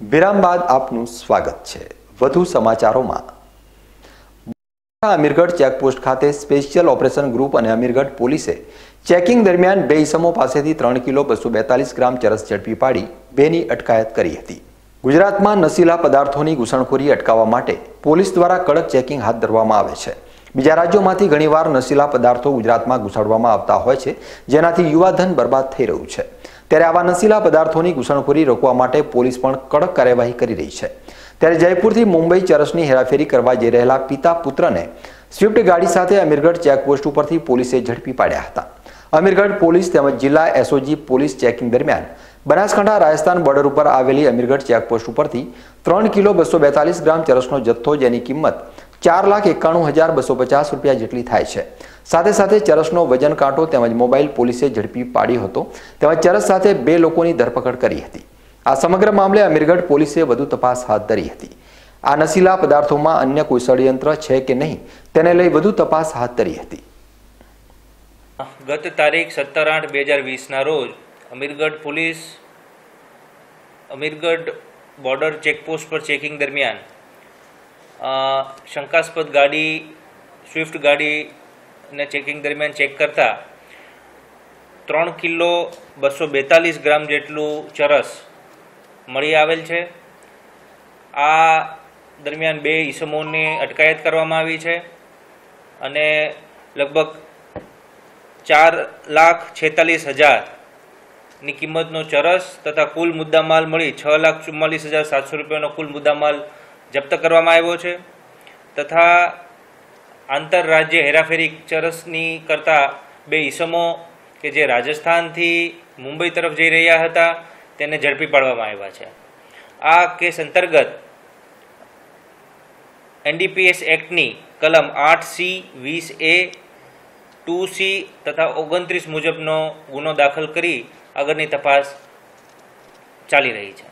વિરામ બાદ આપનું સ્વાગત છે. વધુ સમાચારોમાં. અમીરગઢ ચેકપોસ્ટ ખાતે સ્પેશિયલ ઓપરેશન ગ્રુપ અને અમીરગઢ પોલીસે ચેકિંગ દરમિયાન બે ઇસમો પાસેથી ત્રણ કિલો બસો બેતાલીસ ગ્રામ ચરસ ઝડપી પાડી બેની અટકાયત કરી હતી. ગુજરાતમાં નશીલા પદાર્થોની ઘૂસણખોરી અટકાવવા માટે પોલીસ દ્વારા કડક ચેકિંગ હાથ ધરવામાં આવે છે. બીજા રાજ્યોમાંથી ઘણીવાર નશીલા પદાર્થો ગુજરાતમાં ઘુસાડવામાં આવતા હોય છે, જેનાથી યુવાધન બરબાદ થઈ રહ્યું છે. ત્યારે આવા નશીલા પદાર્થોની ઘૂસણખોરી રોકવા માટે પોલીસ પણ કડક કાર્યવાહી કરી રહી છે. ત્યારે જયપુરથી મુંબઈ ચરસની હેરાફેરી કરવા જઈ રહેલા પિતા પુત્રને સ્વિફ્ટ ગાડી સાથે અમીરગઢ ચેકપોસ્ટ ઉપરથી પોલીસે ઝડપી પાડ્યા હતા. અમીરગઢ પોલીસ તેમજ જિલ્લા એસઓજી પોલીસ ચેકિંગ દરમિયાન બનાસકાંઠા રાજસ્થાન બોર્ડર ઉપર આવેલી અમીરગઢ ચેકપોસ્ટ ઉપરથી ત્રણ કિલો બસો બેતાલીસ ગ્રામ ચરસનો જથ્થો જેની કિંમત ચાર લાખ એકાણું હજાર બસો પચાસ રૂપિયા જેટલી થાય છે. સાથે સાથે ચરસનો વજન કાંટો તેમજ મોબાઈલ પોલીસે ઝડપી પાડ્યો હતો. તેમજ ચરસ સાથે બે લોકોની ધરપકડ કરી હતી. આ સમગ્ર મામલે અમીરગઢ પોલીસે વધુ તપાસ હાથ ધરી હતી. આ નશીલા પદાર્થોમાં અન્ય કોઈ ષડયંત્ર છે કે નહીં, તેને લઈ વધુ તપાસ હાથ ધરી હતી. ગત તારીખ સત્તર આઠ બે હજાર વીસના રોજ Amirgadh police Amirgadh border checkpost પર ચેકિંગ દરમિયાન શંકાસ્પદ ગાડી, સ્વિફ્ટ ગાડીને ચેકિંગ દરમિયાન ચેક કરતા ત્રણ કિલો બસો બેતાલીસ ગ્રામ જેટલું ચરસ મળી આવેલ છે. આ દરમિયાન બે ઈસમોની અટકાયત કરવામાં આવી છે અને લગભગ ચાર લાખ છેતાલીસ હજારની કિંમતનો ચરસ તથા કુલ મુદ્દામાલ મળી છ લાખ ચુમ્માલીસ હજાર સાતસો રૂપિયાનો કુલ મુદ્દામાલ જપ્ત કરવામાં આવ્યો છે. તથા આંતરરાજ્ય હેરાફેરી ચરસની કરતા બે ઈસમો કે જે રાજસ્થાનથી મુંબઈ તરફ જઈ રહ્યા હતા, તેને ઝડપી પાડવામાં આવ્યા છે. આ કેસ અંતર્ગત એનડીપીએસ એક્ટની કલમ આઠ સી, વીસ એ, ટુ સી તથા ઓગણત્રીસ મુજબનો ગુનો દાખલ કરી આગળની તપાસ ચાલી રહી છે.